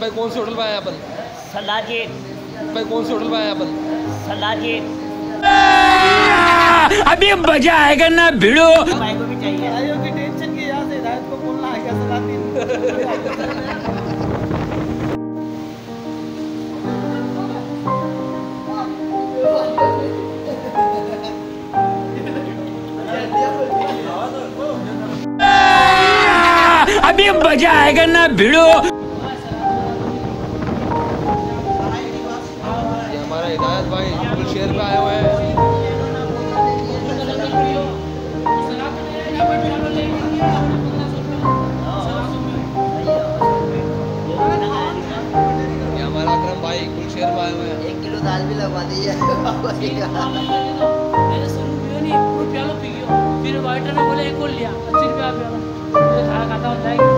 भाई कौन से होटल पे आए अपन? सलाजी भाई कौन से होटल पे आए अपन? सलाजी अभी मज़ा आएगा ना भिड़ो। भाई को भी चाहिए। भाइयों की टेंशन की यहाँ से हिदायत को बोलना है क्या सलाती अभी मज़ा आएगा ना भिड़ो। शेयर पे आए हुए हैं। हुए हैं एक किलो दाल भी लगवा दीजिए मैंने शुरू किया नहीं पूरा प्यालो पी गया फिर वाइटर ने बोले एक और लिया अस्सी रुपया प्याला मुझे खाया खाता होता है।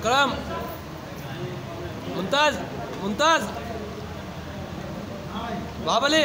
अकरम। मुमताज़ मुमताज़। बाबले